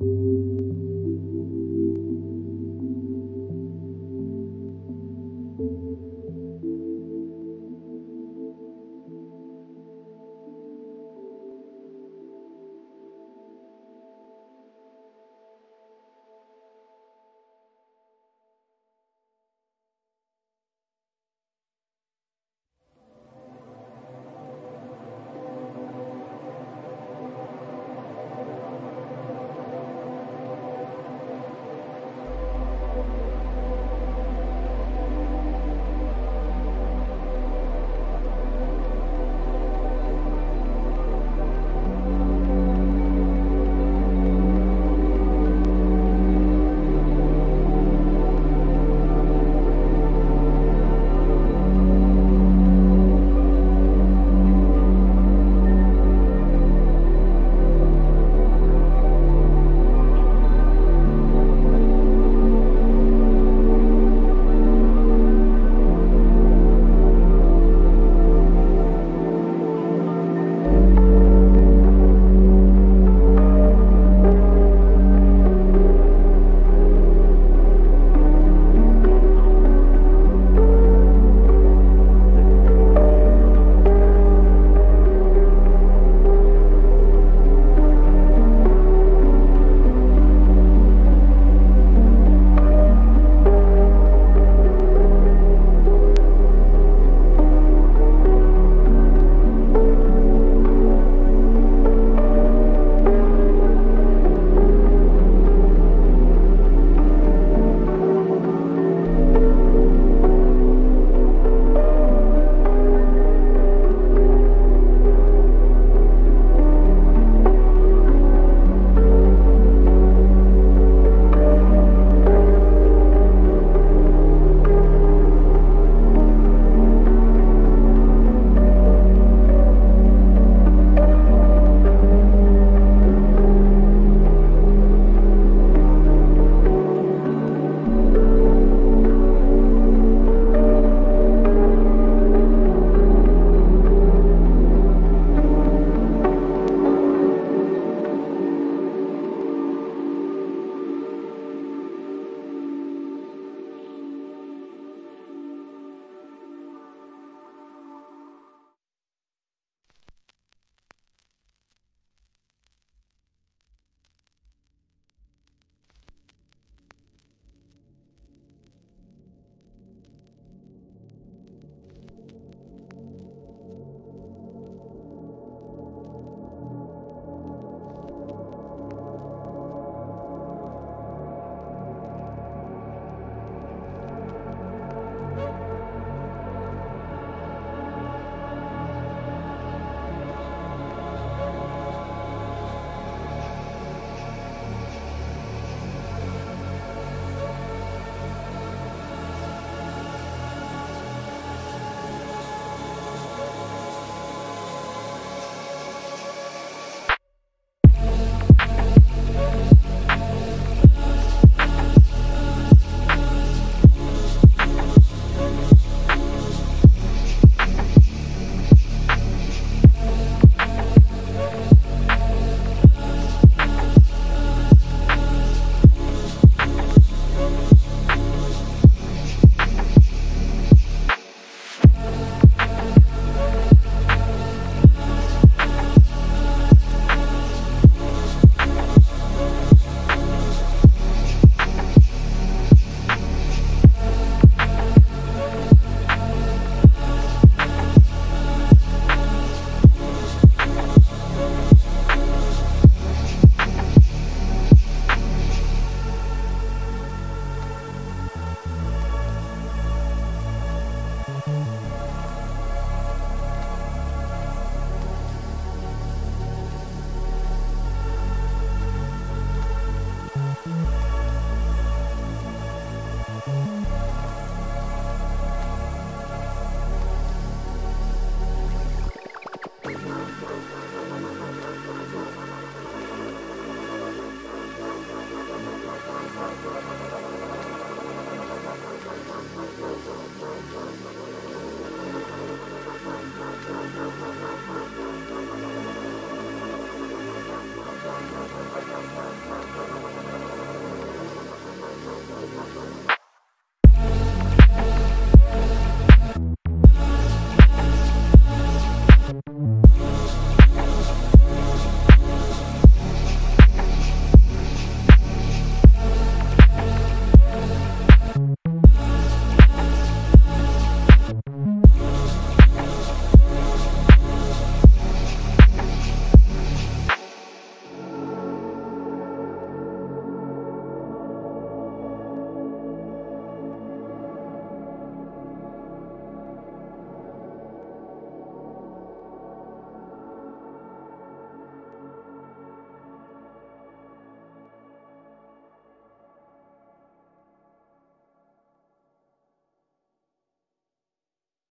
you